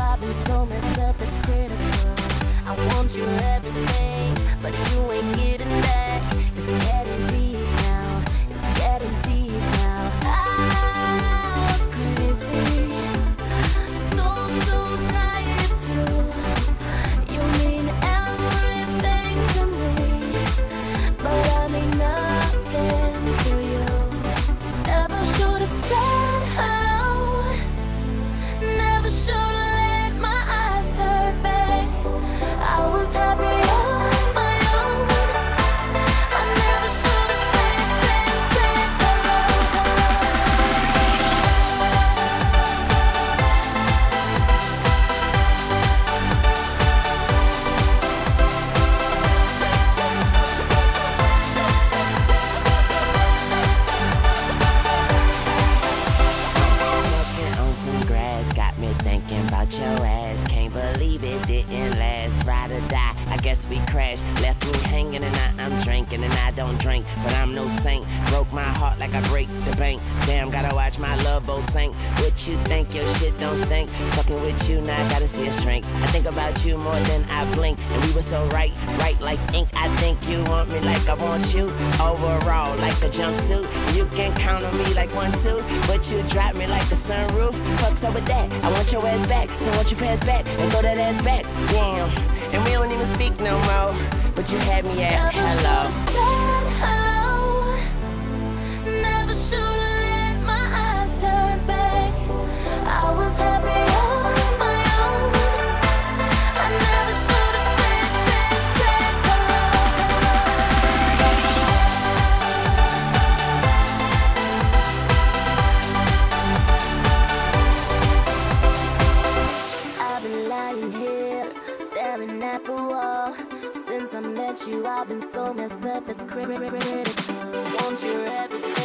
I've been so messed up, it's critical. I want you everything, but you ain't getting back. It's getting deep now, it's getting deep now. I was crazy, so, so naive too You mean everything to me, but I mean nothing to you. Never should've said hello, never should about your ass. Can't believe it didn't last. Ride or die, I guess we crashed. Left me hanging and now I'm drinking and I don't drink, but I'm no saint. Broke my heart like I break the bank. Damn, gotta watch my love boat sink. What you think your shit don't stink? Fucking with you now, gotta see a shrink. I think about you more than I blink, and we were so right, right like. You want me like I want you. Overall, like a jumpsuit. You can count on me like one two, but you drop me like a sunroof. Fuck's up with that? I want your ass back, so won't you pass back and throw that ass back? Damn, and we don't even speak no more. But you had me at hello. Wall. Since I met you, I've been so messed up, it's cri- critical. Want your everything,